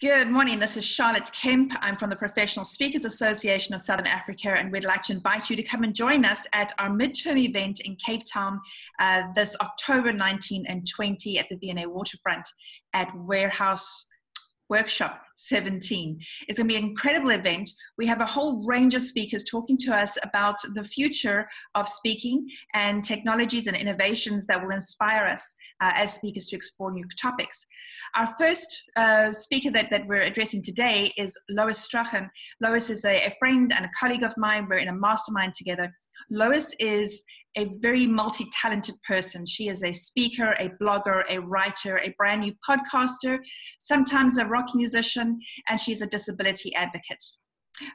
Good morning. This is Charlotte Kemp. I'm from the Professional Speakers Association of Southern Africa, and we'd like to invite you to come and join us at our midterm event in Cape Town uh, this October 19 and 20 at the V&A Waterfront at Warehouse Workshop 17. It's going to be an incredible event. We have a whole range of speakers talking to us about the future of speaking and technologies and innovations that will inspire us uh, as speakers to explore new topics. Our first uh, speaker that, that we're addressing today is Lois Strachan. Lois is a, a friend and a colleague of mine. We're in a mastermind together. Lois is a very multi talented person. She is a speaker, a blogger, a writer, a brand new podcaster, sometimes a rock musician, and she's a disability advocate.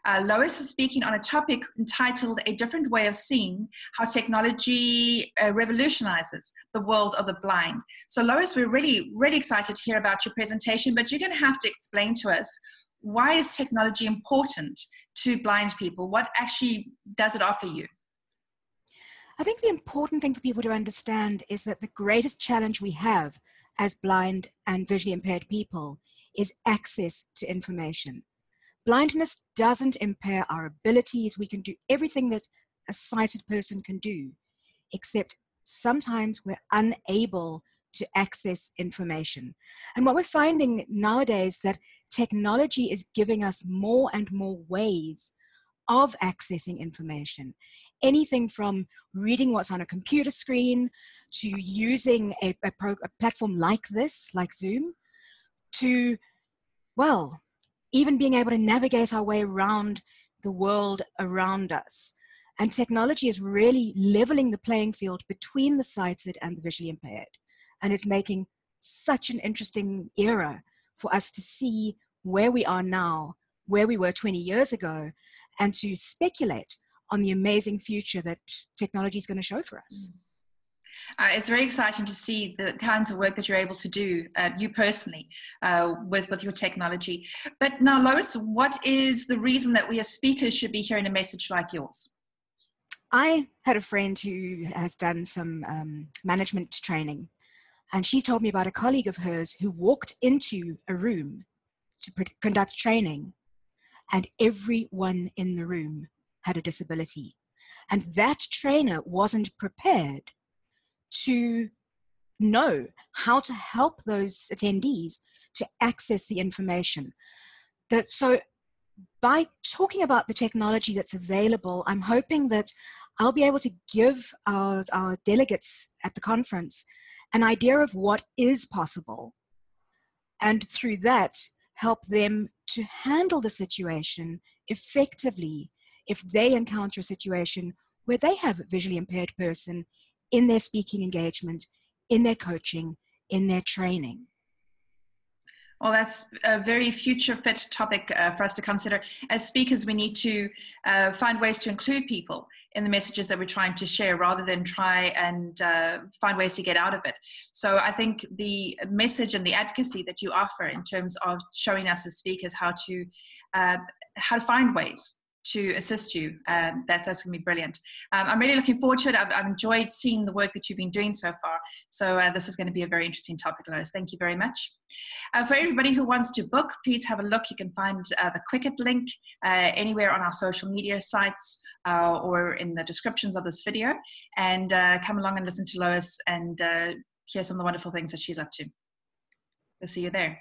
Uh, Lois is speaking on a topic entitled A Different Way of Seeing How Technology uh, Revolutionizes the World of the Blind. So, Lois, we're really, really excited to hear about your presentation, but you're going to have to explain to us why is technology important to blind people? What actually does it offer you? I think the important thing for people to understand is that the greatest challenge we have as blind and visually impaired people is access to information. Blindness doesn't impair our abilities. We can do everything that a sighted person can do, except sometimes we're unable to access information. And what we're finding nowadays that technology is giving us more and more ways of accessing information anything from reading what's on a computer screen to using a, a, pro, a platform like this, like Zoom, to, well, even being able to navigate our way around the world around us. And technology is really leveling the playing field between the sighted and the visually impaired. And it's making such an interesting era for us to see where we are now, where we were 20 years ago, and to speculate on the amazing future that technology is going to show for us. Mm. Uh, it's very exciting to see the kinds of work that you're able to do, uh, you personally, uh, with, with your technology. But now, Lois, what is the reason that we as speakers should be hearing a message like yours? I had a friend who has done some um, management training, and she told me about a colleague of hers who walked into a room to conduct training, and everyone in the room had a disability. And that trainer wasn't prepared to know how to help those attendees to access the information. That so by talking about the technology that's available, I'm hoping that I'll be able to give our, our delegates at the conference an idea of what is possible. And through that, help them to handle the situation effectively if they encounter a situation where they have a visually impaired person in their speaking engagement, in their coaching, in their training. Well, that's a very future fit topic uh, for us to consider. As speakers, we need to uh, find ways to include people in the messages that we're trying to share rather than try and uh, find ways to get out of it. So I think the message and the advocacy that you offer in terms of showing us as speakers how to uh, how to find ways to assist you. Um, that, that's going to be brilliant. Um, I'm really looking forward to it. I've, I've, enjoyed seeing the work that you've been doing so far. So uh, this is going to be a very interesting topic, Lois. Thank you very much. Uh, for everybody who wants to book, please have a look. You can find uh, the Quicket link uh, anywhere on our social media sites uh, or in the descriptions of this video. And uh, come along and listen to Lois and hear some of the wonderful things that she's up to. We'll see you there.